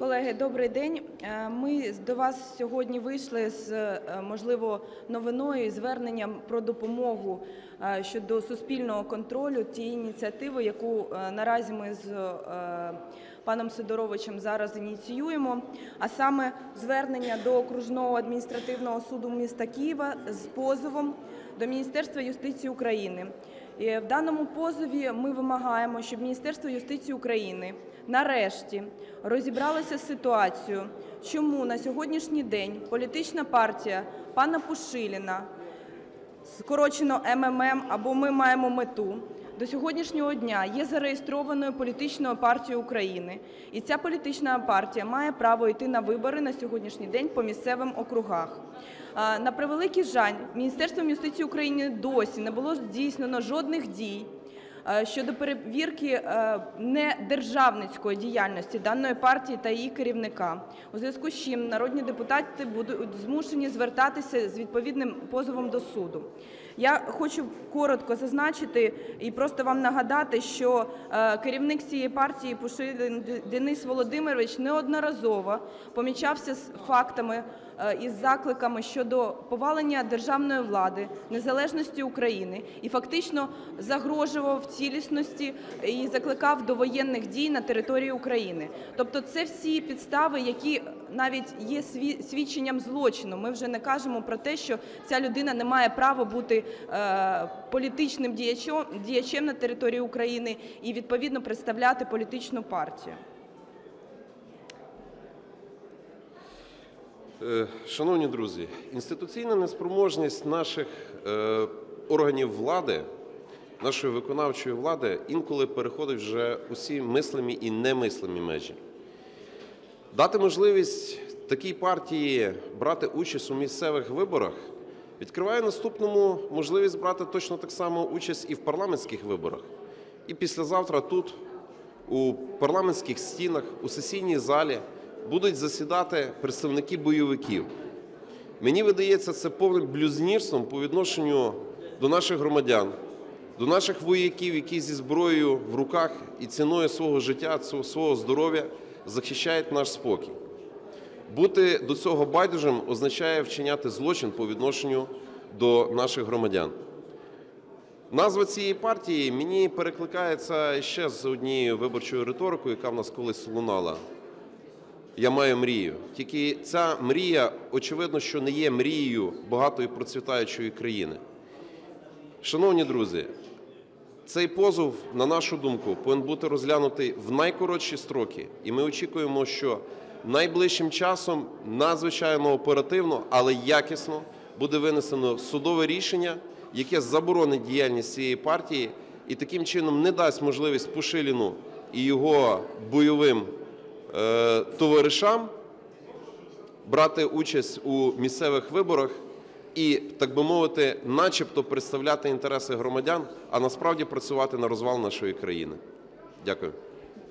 Колеги, добрий день. Е, Ми до вас сьогодні вийшли з е, можливо новиною і зверненням про допомогу е, щодо суспільного контролю тієї ініціативи, яку наразі ми з паном Сидоровичем зараз ініціюємо, а саме звернення до окружного адміністративного суду міста Києва з позовом до Міністерства юстиції України. І в даному позові ми вимагаємо, щоб Міністерство юстиції України нарешті розібралося з ситуацією, чому на сьогоднішній день політична партія пана Пушиліна, скорочено МММ або ми маємо мету. До сьогоднішнього дня є зареєстрованою політичною партією України, і ця політична партія має право йти на вибори на сьогоднішній день по місцевим округах. На превеликий жаль, Міністерством юстиції України досі не було здійснено жодних дій щодо перевірки е, недержавницької діяльності даної партії та її керівника. У зв'язку з чим народні депутати будуть змушені звертатися з відповідним позовом до суду. Я хочу коротко зазначити і просто вам нагадати, що е, керівник цієї партії Пушилин Денис Володимирович неодноразово помічався з фактами е, із закликами щодо повалення державної влади, незалежності України і фактично загрожував цілісності і закликав до воєнних дій на території України. Тобто, це всі підстави, які навіть є сві- свідченням злочину. Ми вже не кажемо про те, що ця людина не має права бути політичним діячем на території України і відповідно представляти політичну партію. Е, Шановні друзі, інституційна неспроможність наших е, органів влади, нашої виконавчої влади інколи переходить вже усі мислимі і немислимі межі. Дати можливість такій партії брати участь у місцевих виборах відкриває наступному можливість брати точно так само участь і в парламентських виборах. І післязавтра тут, у парламентських стінах, у сесійній залі будуть засідати представники бойовиків. Мені видається це повним блюзнірством по відношенню до наших громадян, до наших вояків, які зі зброєю в руках і ціною свого життя, свого здоров'я захищають наш спокій. Бути до цього байдужим означає вчиняти злочин по відношенню до наших громадян. Назва цієї партії мені перекликається ще з однією виборчою риторикою, яка в нас колись лунала. Я маю мрію. Тільки ця мрія, очевидно, що не є мрією багатої процвітаючої країни. Шановні друзі, цей позов, на нашу думку, повинен бути розглянутий в найкоротші строки, і ми очікуємо, що найближчим часом надзвичайно оперативно, але якісно буде винесено судове рішення, яке заборонить діяльність цієї партії і таким чином не дасть можливість Пушиліну і його бойовим е, товаришам брати участь у місцевих виборах і, так би мовити, начебто представляти інтереси громадян, а насправді працювати на розвал нашої країни. Дякую.